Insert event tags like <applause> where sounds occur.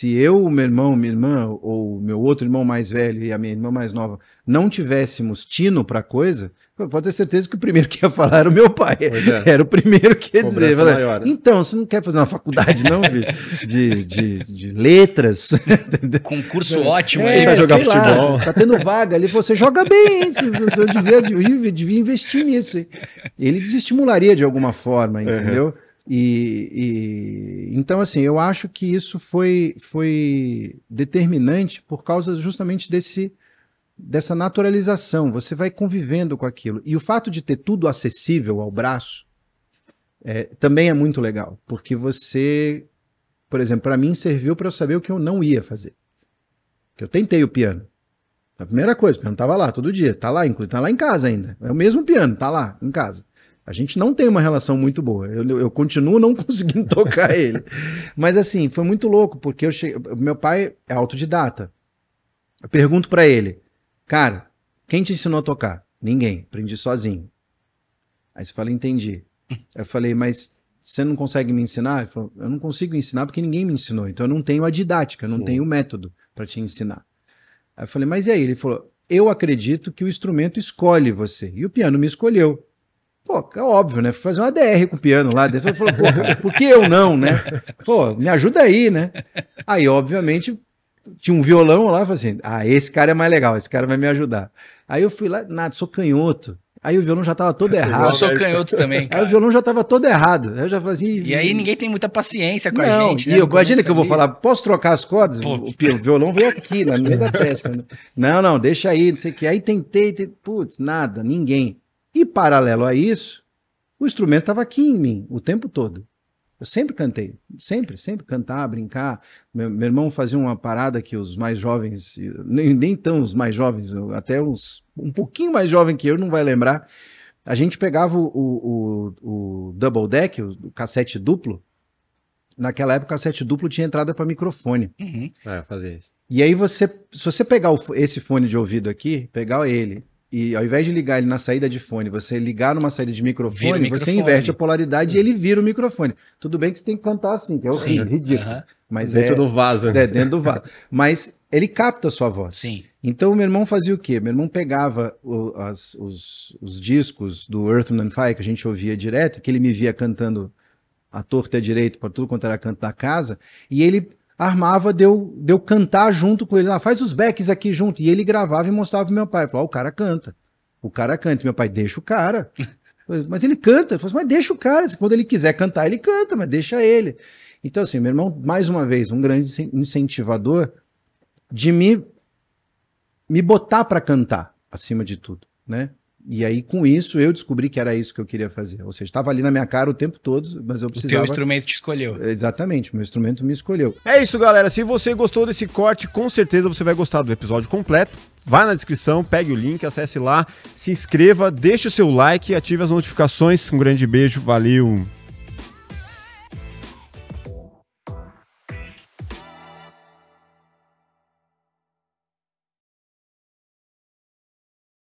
se eu, o meu irmão, minha irmã, ou meu outro irmão mais velho e a minha irmã mais nova não tivéssemos tino para coisa, pode ter certeza que o primeiro que ia falar era o meu pai. É. Era o primeiro que ia dizer. Fala, então, você não quer fazer uma faculdade, não, de, de, de letras? <laughs> Concurso é, ótimo é, aí pra jogar futebol. Lá, tá tendo vaga ali, você joga bem, eu devia, devia, devia investir nisso. Ele desestimularia de alguma forma, entendeu? Uhum. E, e, então, assim, eu acho que isso foi, foi determinante por causa justamente desse, dessa naturalização. Você vai convivendo com aquilo. E o fato de ter tudo acessível ao braço é, também é muito legal, porque você, por exemplo, para mim serviu para eu saber o que eu não ia fazer. Que eu tentei o piano. A primeira coisa, o piano estava lá todo dia, tá lá, inclusive, tá lá em casa ainda. É o mesmo piano, tá lá em casa. A gente não tem uma relação muito boa. Eu, eu continuo não <laughs> conseguindo tocar ele. Mas assim, foi muito louco, porque eu cheguei, meu pai é autodidata. Eu pergunto para ele, cara, quem te ensinou a tocar? Ninguém, aprendi sozinho. Aí você fala, entendi. Eu falei, mas você não consegue me ensinar? Ele falou, eu não consigo ensinar porque ninguém me ensinou. Então eu não tenho a didática, eu não tenho o método para te ensinar. Aí eu falei, mas e aí? Ele falou, eu acredito que o instrumento escolhe você. E o piano me escolheu. Pô, é óbvio, né? Fui fazer uma DR com o piano lá. Daí falou, pô, cara, por que eu não, né? Pô, me ajuda aí, né? Aí, obviamente, tinha um violão lá, falei assim, ah, esse cara é mais legal, esse cara vai me ajudar. Aí eu fui lá, nada, sou canhoto. Aí o violão já tava todo errado. Eu sou canhoto também. Cara. Aí o violão já tava todo errado. Aí eu já falei assim. E aí ninguém tem muita paciência com não, a gente. Né? E eu, imagina que eu vou falar, posso trocar as cordas? O, o, violão veio aqui, no meio da testa. Né? Não, não, deixa aí, não sei o que. Aí tentei, tentei, putz, nada, ninguém. E paralelo a isso, o instrumento estava aqui em mim o tempo todo. Eu sempre cantei, sempre, sempre cantar, brincar. Meu, meu, irmão fazia uma parada que os mais jovens, nem, nem tão os mais jovens, até uns um pouquinho mais jovem que eu, não vai lembrar. A gente pegava o, o, o double deck, o, o, cassete duplo. Naquela época, o cassete duplo tinha entrada para microfone. Uhum. É, fazia isso. E aí você, se você pegar o, esse fone de ouvido aqui, pegar ele e ao invés de ligar ele na saída de fone, você ligar numa saída de microfone, microfone. você inverte a polaridade e ele vira o microfone. Tudo bem que você tem que cantar assim, que é horrível, <laughs> ridículo. Mas dentro é, do vaso. É, dentro do vaso. Mas ele capta a sua voz. Sim. Então meu irmão fazia o quê? Meu irmão pegava o, as, os, os, discos do Earth and Fire que a gente ouvia direto, que ele me via cantando a torta e a direito para tudo quanto era canto da casa, e ele armava de eu, de eu cantar junto com ele. Ah, faz os backs aqui junto. E ele gravava e mostrava pro meu pai. Falou, oh, o cara canta. O cara canta. E meu pai, deixa o cara. <laughs> mas ele canta. Ele falou assim, mas deixa o cara. Quando ele quiser cantar, ele canta, mas deixa ele. Então, assim, meu irmão, mais uma vez, um grande incentivador de me, me botar para cantar, acima de tudo, né? E aí, com isso, eu descobri que era isso que eu queria fazer. Ou seja, estava ali na minha cara o tempo todo, mas eu precisava... O teu instrumento te escolheu. Exatamente, meu instrumento me escolheu. É isso, galera. Se você gostou desse corte, com certeza você vai gostar do episódio completo. Vai na descrição, pegue o link, acesse lá, se inscreva, deixe o seu like e ative as notificações. Um grande beijo, valeu!